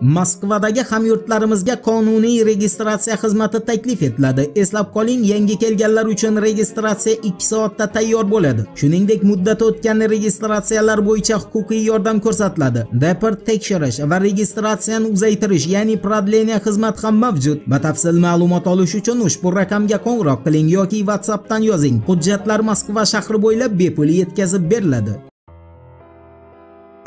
Moskvadagi hamyurtlarimizga qonuniy registratsiya xizmati taklif etiladi. Eslab qoling, yangi kelganlar uchun registratsiya 2 soatda tayyor bo'ladi. Shuningdek, muddati o'tgan registratsiyalar bo'yicha huquqiy yordam ko'rsatiladi. Deport tekshirish va registratsiyani uzaytirish, ya'ni prodleniya xizmati ham mavjud. Batafsil ma'lumot olish uchun ushbu raqamga qo'ng'iroq qiling yoki WhatsAppdan yozing. Hujjatlar Moskva shahri bo'ylab bepul yetkazib beriladi.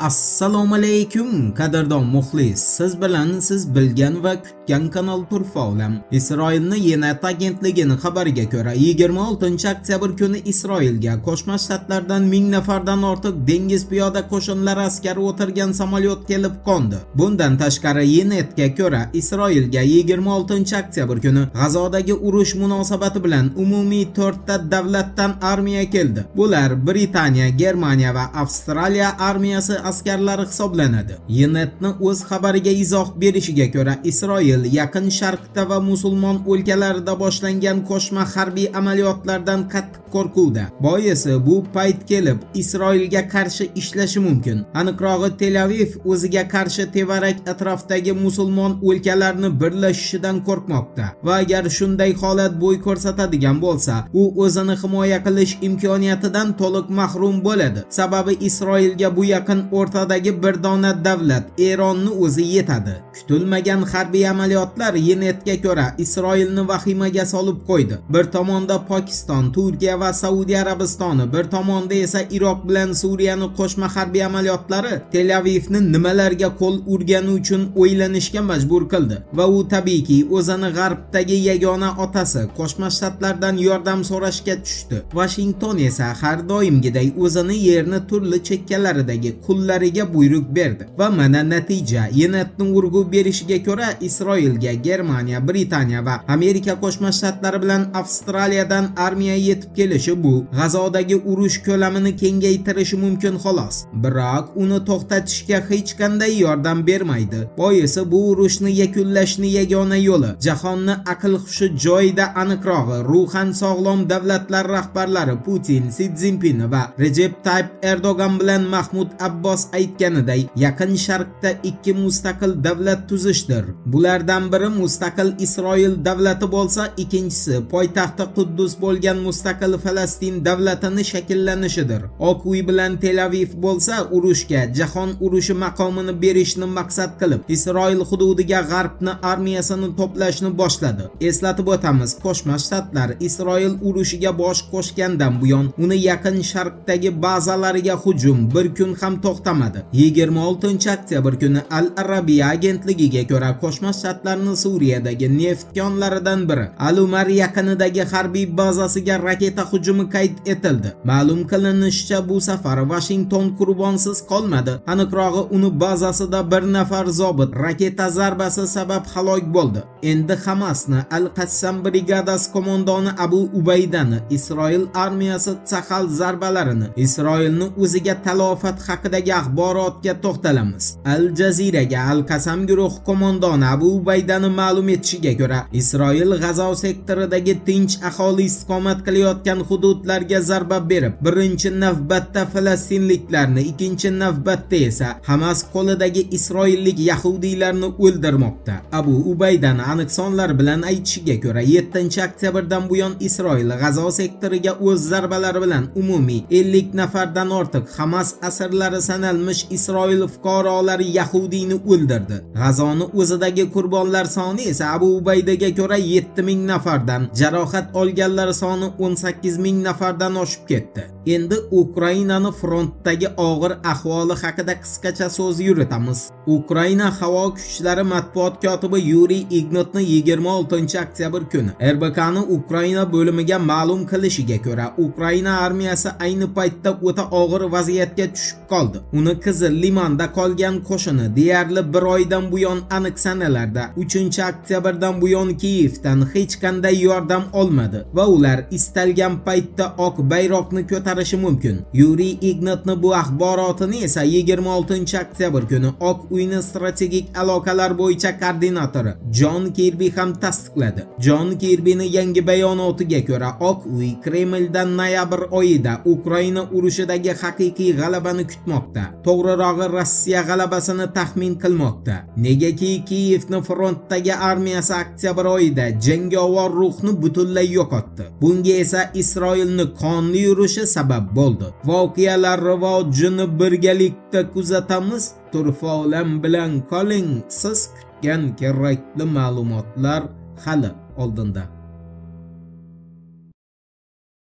Assalomu alaykum qadrdon muxlis. Siz bilan siz bilgan va kutgan kanal turfa olam isroilni yenat agentligining xabariga ko'ra 26 oktyabr kuni isroilga qo'shma shtatlardan ming nafardan ortiq dengiz piyoda qo'shinlari askari o'tirgan samolyot kelib qo'ndi. Bundan tashqari yenetga ko'ra isroilga 26 oktyabr kuni g'azodagi urush munosabati bilan umumiy to'rtta davlatdan armiya keldi. Bular britaniya germaniya va avstraliya armiyasi askarlari hisoblanadi. Yenetni o'z xabariga izoh berishiga ko'ra, Isroil Yaqin Sharqda va musulmon o'lkalarida boshlangan qo'shma harbiy amaliyotlardan qattiq qo'rquvda. Boisi bu payt kelib Isroilga qarshi ishlashi mumkin. Aniqrog'i Tel Aviv o'ziga qarshi tevarak atrofdagi musulmon o'lkalarni birlashishidan qo'rqmoqda va agar shunday holat bo'y ko'rsatadigan bo'lsa, u o'zini himoya qilish imkoniyatidan to'liq mahrum bo'ladi. Sababi Isroilga bu yaqin o'rtadagi bir dona davlat Eronni o'zi yetadi. Kutilmagan harbiy amaliyotlar Yenetga ko'ra Isroilni vahimaga solib qo'ydi. Bir tomonda Pokiston, Turkiya va Saudiya Arabistoni, bir tomonda esa Iroq bilan Suriyani qo'shma harbiy amaliyotlari Tel Avivni nimalarga qo'l urgani uchun o'ylanishga majbur qildi va u tabiiyki o'zini g'arbdagi yagona otasi Qo'shma Shtatlardan yordam so'rashga tushdi. vashington esa har doimgiday o'zini yerni turli chekkalaridagi qullariga buyruq berdi va mana natija Yenatning urg'u berishiga ko'ra Isroilga Germaniya, Britaniya va Amerika Qo'shma Shtatlari bilan Avstraliyadan armiya yetib kelishi bu G'azodagi urush ko'lamini kengaytirishi mumkin xolos. Biroq uni to'xtatishga hech qanday yordam bermaydi. Boisi bu urushni yakunlashning yagona yo'li jahonni aql hushi joyida aniqrog'i ruhan sog'lom davlatlar rahbarlari Putin, Si Zinpin va Recep Tayyip Erdo'g'an bilan Mahmud Abbos aytganiday yaqin sharqda ikki mustaqil davlat tuzishdir. Bulardan biri mustaqil Isroil davlati bo'lsa, ikkinchisi poytaxti Quddus bo'lgan mustaqil Falastin davlatini shakllanishidir. Oq uy bilan Tel Aviv bo'lsa, urushga jahon urushi maqomini berishni maqsad qilib, Isroil hududiga g'arbni armiyasini to'plashni boshladi. Eslatib o'tamiz, Qo'shma Shtatlar Isroil urushiga bosh qo'shgandan buyon uni yaqin sharqdagi bazalariga hujum bir kun ham to'xtamadi. 26 oktyabr kuni Al Arabiya agentligiga ko'ra Qo'shma Shtatlarning Suriyadagi neft konlaridan biri al umar yaqinidagi harbiy bazasiga raketa hujumi qayd etildi. Ma'lum qilinishicha bu safar Washington qurbonsiz qolmadi. Aniqrog'i uni bazasida bir nafar zobit raketa zarbasi sabab halok bo'ldi. Endi Hamasni Al-Qassam brigadasi qo'mondoni Abu Ubaydani Isroil armiyasi Sahal zarbalarini Isroilni o'ziga talofat haqidagi axborotga to'xtalamiz. Al Jaziraga Al-Qasam guruhi qo'mondoni Abu Ubaydani ma'lum etishiga ko'ra, Isroil G'azo sektoridagi tinch aholi istiqomat qilayotgan hududlarga zarba berib, birinchi navbatda falastinliklarni, ikkinchi navbatda esa Hamas qo'lidagi isroillik yahudiylarni o'ldirmoqda. Abu Ubaydani aniq sonlar bilan aytishiga ko'ra, 7-oktyabrdan buyon Isroil G'azo sektoriga o'z zarbalari bilan umumiy 50 nafardan ortiq Hamas asirlari sanalmish Isroil fuqarolari yahudiyni o'ldirdi. G'azoni o'zidagi qurbonlar soni esa Abu Ubaydaga ko'ra 7000 nafardan, jarohat olganlar soni 18000 nafardan oshib ketdi. Endi Ukrainani frontdagi og'ir ahvoli haqida qisqacha so'z yuritamiz. Ukraina havo kuchlari matbuot kotibi Yuriy Ignotni 26-oktyabr kuni RBKni Ukraina bo'limiga ma'lum qilishiga ko'ra, Ukraina armiyasi ayni paytda o'ta og'ir vaziyatga tushib qoldi. Uni Qizil limanda qolgan qo'shini deyarli bir oydan buyon aniq sanalarda 3-oktyabrdan buyon Kiyevdan hech qanday yordam olmadi va ular istalgan paytda oq bayroqni ko'tarib qarishi mumkin. Yuriy ignatni bu axborotini esa 26 oktyabr kuni oq uyni strategik aloqalar bo'yicha koordinatori jon kirbi ham tasdiqladi. Jon kirbini yangi bayonotiga ko'ra oq uy kremldan noyabr oyida ukraina urushidagi haqiqiy g'alabani kutmoqda. To'g'rirog'i rossiya g'alabasini taxmin qilmoqda. Negaki kiyevni frontdagi armiyasi oktyabr oyida jangovar ruhni butunlay yo'qotdi. Bunga esa isroilni qonli yurishi sabab bo'ldi. Voqealar rivojini birgalikda kuzatamiz. Turfolam bilan qoling siz kutgan kerakli ma'lumotlar hali oldinda.